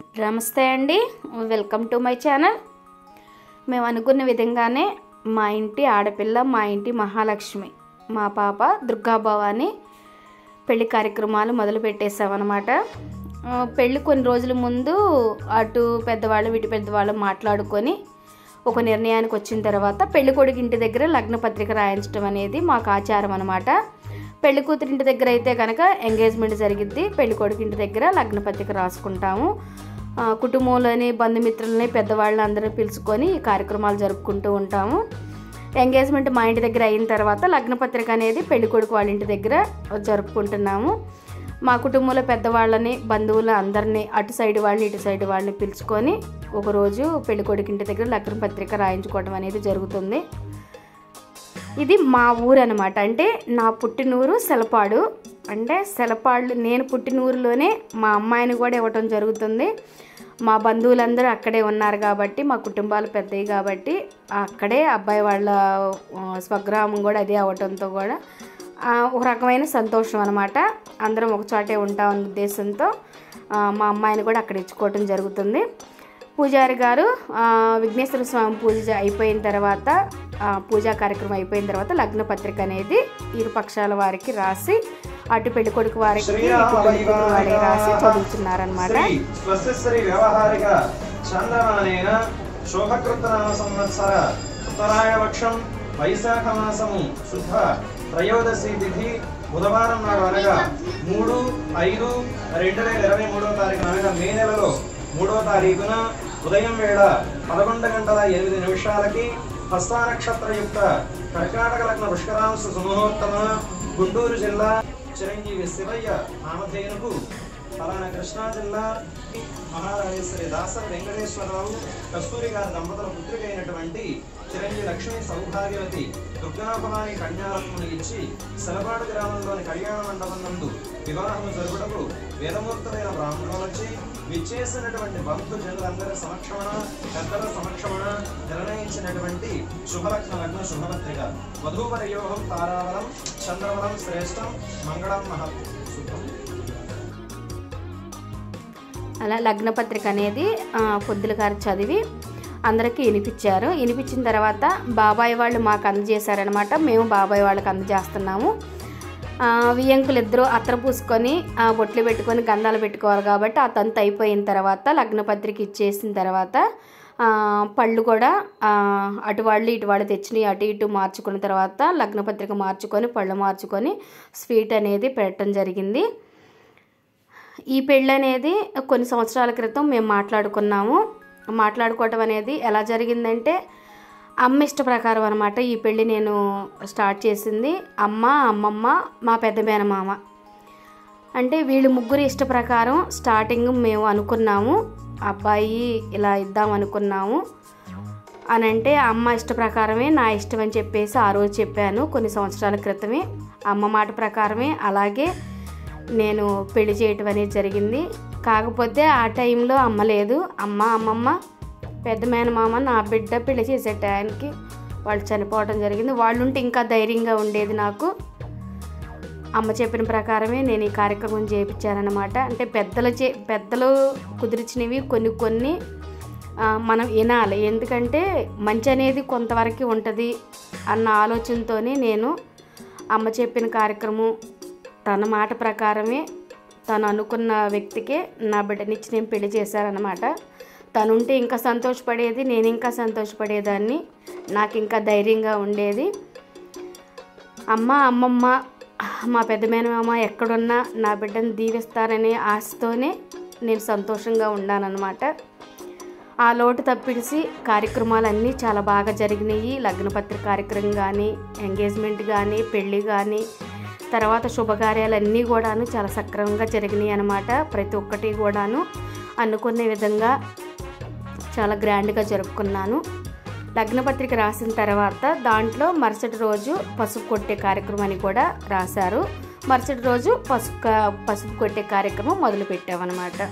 నమస్తే అండి. Welcome to my channel. మేము అనుకున్న విధంగానే మా ఇంటి ఆడపిల్ల మా ఇంటి మహాలక్ష్మి మా పాప దుర్గా భవాని పెళ్ళి కార్యక్రమాలు మొదలు పెట్టేసామన్నమాట పెళ్ళి కొన్ని రోజుల ముందు అటు పెద్దవాళ్ళు ఇటు పెద్దవాళ్ళు మాట్లాడుకొని ఒక నిర్ణయానికి వచ్చిన తర్వాత పెళ్ళి కొడుకు ఇంటి దగ్గర లగ్న పత్రిక రాయించడం అనేది మాకు ఆచారం అనమాట పెళ్ళి కూతురింటి దగ్గర అయితే కనుక ఎంగేజ్మెంట్ జరిగిద్ది. పెళ్ళి కొడుకింటి దగ్గర లగ్న పత్రిక రాసుకుంటాము. కుటుంబంలోని బంధుమిత్రులని పెద్దవాళ్ళని అందరూ పిలుచుకొని ఈ కార్యక్రమాలు జరుపుకుంటూ ఉంటాము. ఎంగేజ్మెంట్ మా ఇంటి దగ్గర అయిన తర్వాత లగ్న పత్రిక అనేది పెళ్ళి కొడుకు వాళ్ళ ఇంటి దగ్గర జరుపుకుంటున్నాము. మా కుటుంబంలో పెద్దవాళ్ళని బంధువులు అందరినీ అటు సైడ్ వాళ్ళని ఇటు సైడ్ వాళ్ళని పిలుచుకొని ఒకరోజు పెళ్ళి కొడుకు ఇంటి దగ్గర లగ్న పత్రిక రాయించుకోవడం అనేది జరుగుతుంది. ఇది మా ఊరు అనమాట అంటే నా పుట్టినూరు సెలపాడు. అంటే సెలపాళ్ళు నేను పుట్టిన ఊరిలోనే మా అమ్మాయిని కూడా ఇవ్వటం జరుగుతుంది. మా బంధువులందరూ అక్కడే ఉన్నారు కాబట్టి మా కుటుంబాలు పెద్దవి కాబట్టి అక్కడే అబ్బాయి వాళ్ళ స్వగ్రామం కూడా అదే అవ్వటంతో కూడా ఒక రకమైన సంతోషం అనమాట. అందరం ఒక చోటే ఉంటామన్న ఉద్దేశంతో మా అమ్మాయిని కూడా అక్కడ ఇచ్చుకోవటం జరుగుతుంది. పూజారి గారు విఘ్నేశ్వర స్వామి పూజ అయిపోయిన తర్వాత పూజా కార్యక్రమం అయిపోయిన తర్వాత లగ్న పత్రిక అనేది ఇరు పక్షాల వారికి రాసి అటు పెళ్ళి కొడుకు వారికి ఇటు పెళ్ళి కూతురు వారికి రాసి చదువుతున్నారనమాట చంద్రమానేన శోభకృతనామ సంవత్సర ఉత్తరాయణపక్షం వైశాఖ మాసము శుద్ధ త్రయోదశి తిథి బుధవారం నాడు అనగా మూడు ఐదు రెండు వేల ఇరవై మూడవ తారీఖున అనగా మే నెలలో మూడవ తారీఖున ఉదయం వేళ పదకొండు గంటల ఎనిమిది నిమిషాలకి హస్త నక్షత్రయుక్త కర్కాటక లగ్న పుష్కరాంశ సుమహోత్తమ గుంటూరు జిల్లా చిరంజీవి శివయ్య నామధేయునకు ఫలానా కృష్ణా జిల్లా మహారాజేశ్వరి దాసరి వెంకటేశ్వరరావు కస్తూరి గారి దంపతుల పుత్రిక అయినటువంటి చిరంజీవి లక్ష్మీ సౌభాగ్యవతి దుర్గాభవాని కన్యారత్నములు ఇచ్చి సెలబాడు గ్రామంలోని కళ్యాణ మండపం నందు వివాహం జరుగుటకు వేదమూర్తమైన బ్రాహ్మణులు వచ్చి విచ్చేసినటువంటి బంధు జనులందరి సమక్షమణ పెద్దల సమక్షమణ నిర్ణయించినటువంటి శుభలగ్న లగ్న శుభపత్రిక. వధూపరయోహం తారావరం చంద్రవరం శ్రేష్టం మంగళం మహత్. శుభం. అలా లగ్న పత్రిక అనేది పొద్దుల గారు చదివి అందరికీ వినిపించారు. వినిపించిన తర్వాత బాబాయ్ వాళ్ళు మాకు అందజేశారనమాట మేము బాబాయ్ వాళ్ళకి అందజేస్తున్నాము. వియ్యంకులు ఇద్దరు అత్తర పూసుకొని బొట్లు పెట్టుకొని గంధాలు పెట్టుకోవాలి కాబట్టి ఆ తంతు అయిపోయిన తర్వాత లగ్నపత్రిక ఇచ్చేసిన తర్వాత పళ్ళు కూడా అటు వాళ్ళు ఇటు వాళ్ళు తెచ్చినాయి అటు ఇటు మార్చుకున్న తర్వాత లగ్నపత్రిక మార్చుకొని పళ్ళు మార్చుకొని స్వీట్ అనేది పెట్టడం జరిగింది. ఈ పెళ్ళి అనేది కొన్ని సంవత్సరాల క్రితం మేము మాట్లాడుకున్నాము. మాట్లాడుకోవటం అనేది ఎలా జరిగిందంటే అమ్మ ఇష్ట ప్రకారం అనమాట ఈ పెళ్ళి నేను స్టార్ట్ చేసింది. అమ్మ అమ్మమ్మ మా పెద్ద మేనమామ. అంటే వీళ్ళు ముగ్గురు ఇష్ట ప్రకారం స్టార్టింగ్ మేము అనుకున్నాము. అబ్బాయి ఇలా ఇద్దాం అనుకున్నాము. అని అంటే అమ్మ ఇష్ట ప్రకారమే నా ఇష్టం అని చెప్పేసి ఆ రోజు చెప్పాను కొన్ని సంవత్సరాల క్రితమే. అమ్మ మాట ప్రకారమే అలాగే నేను పెళ్ళి చేయటం అనేది జరిగింది. కాకపోతే ఆ టైంలో అమ్మ లేదు. అమ్మ అమ్మమ్మ పెద్ద మేనమామ నా బిడ్డ పెళ్ళి చేసే టైంకి వాళ్ళు చనిపోవడం జరిగింది. వాళ్ళు ఉంటే ఇంకా ధైర్యంగా ఉండేది నాకు. అమ్మ చెప్పిన ప్రకారమే నేను ఈ కార్యక్రమం చేయించానమాట అంటే పెద్దలు చే పెద్దలు కుదిర్చినవి కొన్ని కొన్ని మనం వినాలి. ఎందుకంటే మంచి అనేది కొంతవరకు ఉంటుంది అన్న ఆలోచనతోనే నేను అమ్మ చెప్పిన కార్యక్రమం తన మాట ప్రకారమే తను అనుకున్న వ్యక్తికే నా బిడ్డనిచ్చి నేను పెళ్ళి చేశారనమాట తను ఉంటే ఇంకా సంతోషపడేది నేను ఇంకా సంతోషపడేదాన్ని నాకు ఇంకా ధైర్యంగా ఉండేది. అమ్మ అమ్మమ్మ మా పెద్ద మేనమామ ఎక్కడున్నా నా బిడ్డను దీవిస్తారనే ఆశతోనే నేను సంతోషంగా ఉన్నానన్నమాట ఆ లోటు తప్పించి కార్యక్రమాలన్నీ చాలా బాగా జరిగినాయి. లగ్నపత్రిక కార్యక్రమం కానీ ఎంగేజ్మెంట్ కానీ పెళ్ళి కానీ తర్వాత శుభకార్యాలన్నీ కూడాను చాలా సక్రమంగా జరిగినాయి అనమాట ప్రతి ఒక్కటి కూడాను అనుకునే విధంగా చాలా గ్రాండ్గా జరుపుకున్నాను. లగ్నపత్రిక రాసిన తర్వాత దాంట్లో మరుసటి రోజు పసుపు కొట్టే కార్యక్రమం అని కూడా రాశారు. మరుసటి రోజు పసుపు కా- పసుపు కొట్టే కార్యక్రమం మొదలుపెట్టామన్నమాట.